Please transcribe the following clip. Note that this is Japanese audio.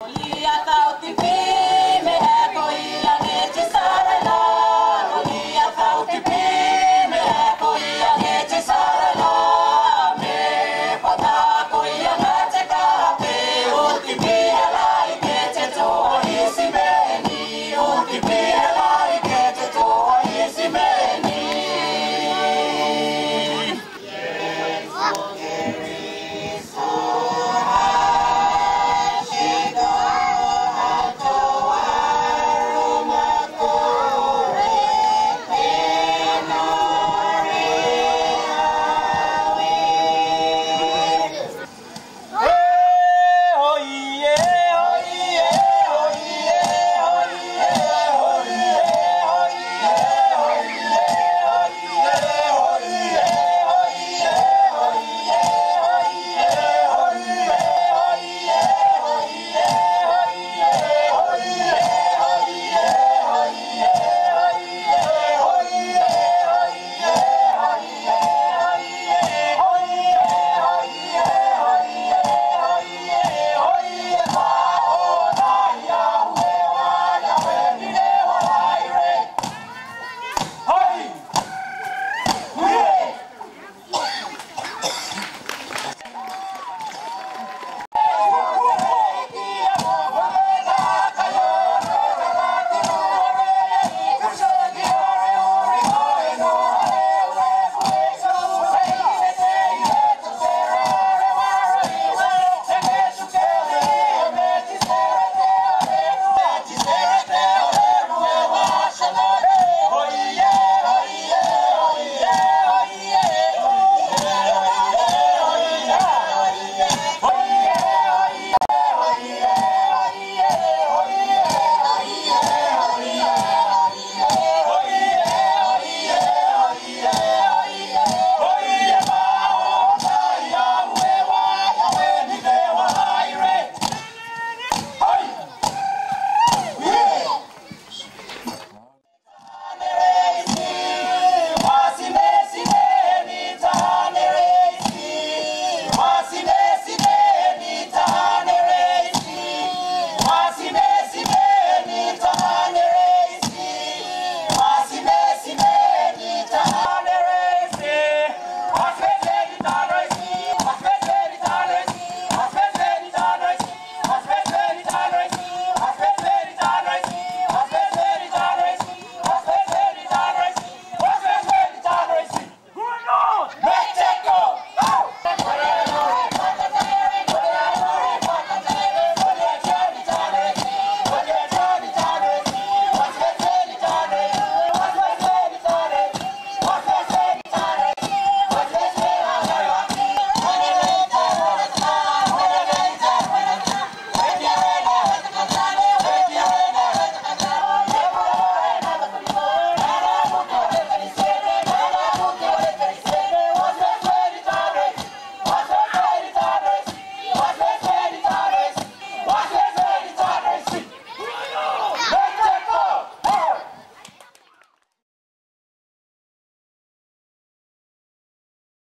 やった